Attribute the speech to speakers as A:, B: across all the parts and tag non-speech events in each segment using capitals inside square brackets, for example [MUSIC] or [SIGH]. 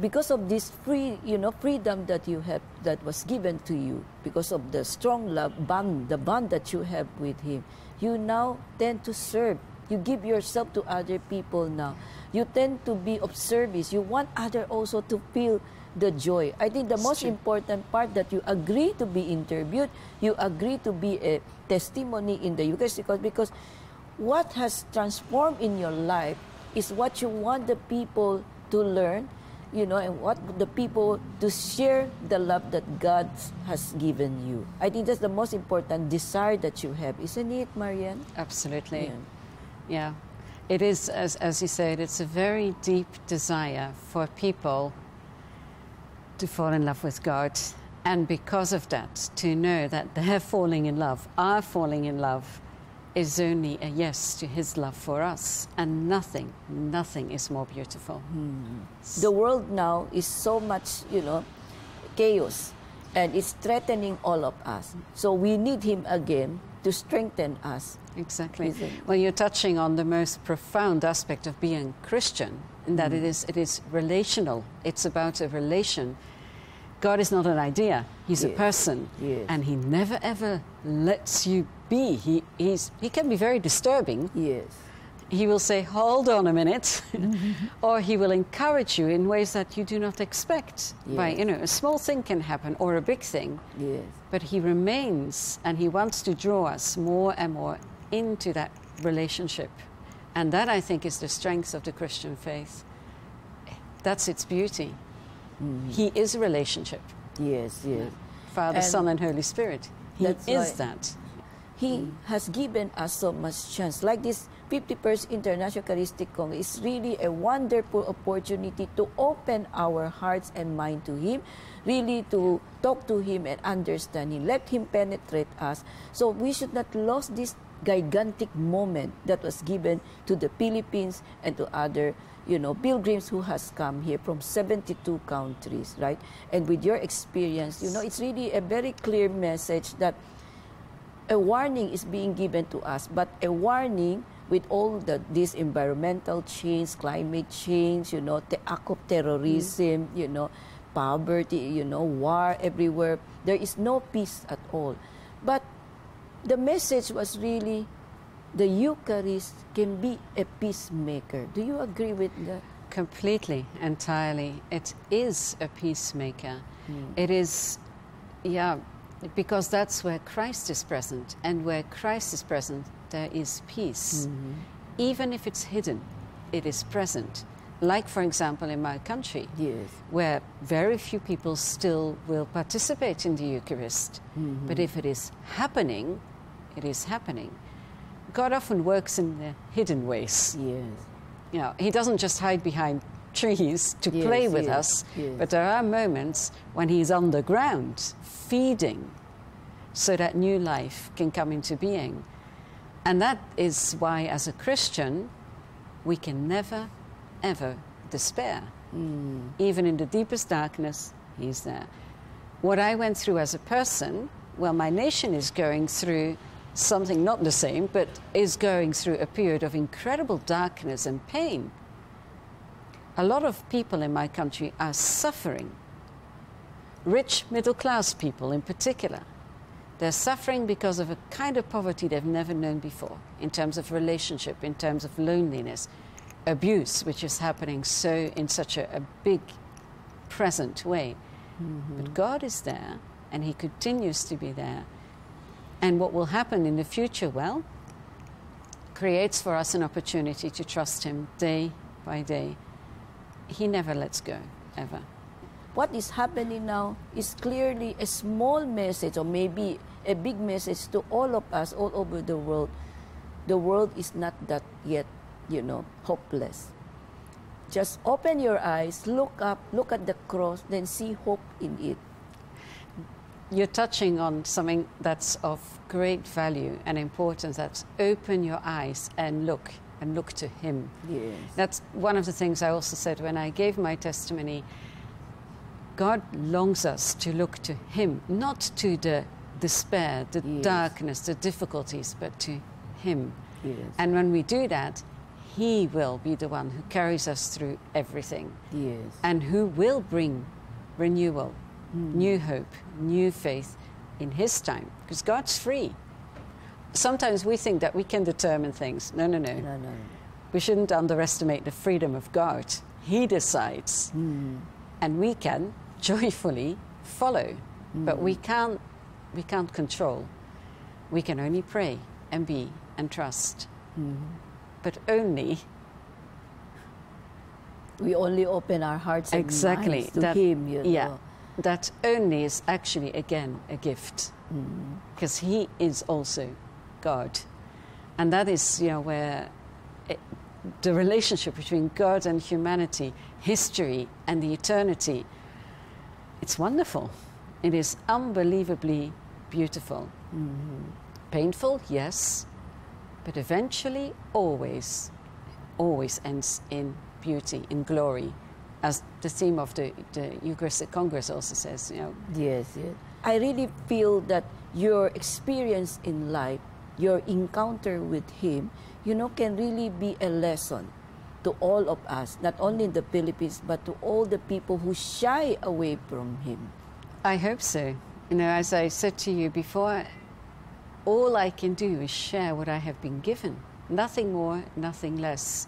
A: because of this free, you know, freedom that you have that was given to you, because of the strong love bond, the bond that you have with Him, you now tend to serve. You give yourself to other people now. You tend to be of service. You want other also to feel the joy. I think the most important part that you agree to be interviewed, you agree to be a testimony in the Eucharist because, because what has transformed in your life is what you want the people to learn, you know, and what the people to share the love that God has given you. I think that's the most important desire that you have, isn't it, Marianne?
B: Absolutely.
A: Yeah.
B: Yeah. It is, as, as you said, it's a very deep desire for people to fall in love with God. And because of that, to know that their [LAUGHS] falling in love, are falling in love, is only a yes to His love for us. And nothing, nothing is more beautiful. Hmm.
A: The world now is so much, you know, chaos and it's threatening all of us. So we need Him again to strengthen us.
B: Exactly. Well, you're touching on the most profound aspect of being Christian, in that hmm. it is it is relational. It's about a relation. God is not an idea; He's a person,
A: Yes.
B: and He never ever lets you be. He he's, he can be very disturbing.
A: Yes.
B: He will say, "Hold on a minute," [LAUGHS] or He will encourage you in ways that you do not expect. By you know, a small thing can happen or a big thing,
A: Yes.
B: but he remains and he wants to draw us more and more into that relationship. And that, I think, is the strength of the Christian faith. That's its beauty.
A: Mm-hmm.
B: He is a relationship
A: Yes. Yes.
B: Father,
A: And
B: Son, and Holy Spirit. He is
A: why-
B: that.
A: He has given us so much chance. Like this 51st International Eucharistic Congress is really a wonderful opportunity to open our hearts and mind to Him, really to talk to Him and understand Him. Let Him penetrate us. So we should not lose this gigantic moment that was given to the Philippines and to other you know pilgrims who has come here from 72 countries right and with your experience you know it's really a very clear message that a warning is being given to us, but a warning with all the this environmental change, climate change, you know, the act of terrorism, mm. you know, poverty, you know, war everywhere. There is no peace at all. But the message was really the Eucharist can be a peacemaker. Do you agree with that?
B: Completely, entirely. It is a peacemaker.
A: Hmm.
B: It is, yeah, because that's where Christ is present. And where Christ is present, there is peace.
A: Mm-hmm.
B: Even if it's hidden, it is present. Like, for example, in my country,
A: Yes.
B: where very few people still will participate in the Eucharist.
A: Mm-hmm.
B: But if it is happening, it is happening. God often works in the hidden ways.
A: Yes.
B: You know, he doesn't just hide behind trees to
A: Yes,
B: play with
A: yes,
B: us,
A: yes.
B: but there are moments when he's underground feeding so that new life can come into being. And that is why, as a Christian, we can never, ever despair.
A: Mm.
B: Even in the deepest darkness, he's there. What I went through as a person, well, my nation is going through something not the same, but is going through a period of incredible darkness and pain. A lot of people in my country are suffering. Rich middle class people, in particular. They're suffering because of a kind of poverty they've never known before, in terms of relationship, in terms of loneliness, abuse, which is happening so in such a, a big, present way. Mm-hmm. But God is there, and He continues to be there. And what will happen in the future, well, creates for us an opportunity to trust Him day by day. He never lets go, ever.
A: what is happening now is clearly a small message or maybe a big message to all of us all over the world. The world is not that yet, you know, hopeless. Just open your eyes, look up, look at the cross, then see hope in it.
B: You're touching on something that's of great value and importance. That's open your eyes and look, and look to Him.
A: Yes.
B: That's one of the things I also said when I gave my testimony. God longs us to look to Him, not to the despair, the
A: Yes.
B: darkness, the difficulties, but to Him.
A: Yes.
B: And when we do that, He will be the one who carries us through everything
A: Yes.
B: and who will bring renewal, Hmm. new hope, new faith in His time. Because God's free. Sometimes we think that we can determine things. No, no, no.
A: No, no.
B: We shouldn't underestimate the freedom of God. He decides, hmm. and we can joyfully follow, hmm. but we can't. We can't control. We can only pray and be and trust, but only
A: We only open our hearts and
B: exactly
A: minds to
B: that.
A: Him. You
B: yeah,
A: know.
B: That only is actually again a gift, mm, because He is also God, and that is you know where it, the relationship between God and humanity, history and the eternity. It's wonderful. It is unbelievably beautiful. Mm-hmm. Painful, yes, but eventually, always, always ends in beauty, in glory, as the theme of the, the Eucharistic Congress also says. You know,
A: Yes, yes. I really feel that your experience in life, your encounter with Him, you know, can really be a lesson to all of us, not only in the Philippines, but to all the people who shy away from Him.
B: I hope so. You know, as I said to you before, all I can do is share what I have been given. Nothing more, nothing less.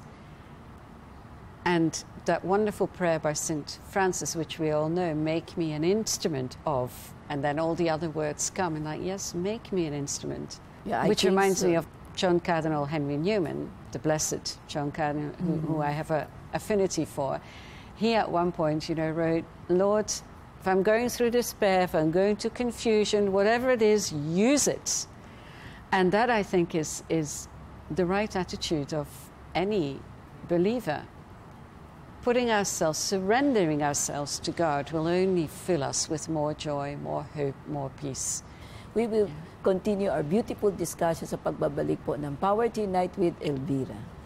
B: And that wonderful prayer by St. Francis, which we all know, make me an instrument of, and then all the other words come, and like, yes, make me an instrument.
A: Yeah,
B: which reminds me of John Cardinal Henry Newman, the blessed John Cardinal, who, who mm-hmm. I have an affinity for. He at one point, you know, wrote, Lord, if I'm going through despair, if I'm going to confusion, whatever it is, use it. And that, I think, is, is the right attitude of any believer. Putting ourselves, surrendering ourselves to God will only fill us with more joy, more hope, more peace.
A: We will continue our beautiful discussion sa pagbabalik po ng Power to Unite with Elvira.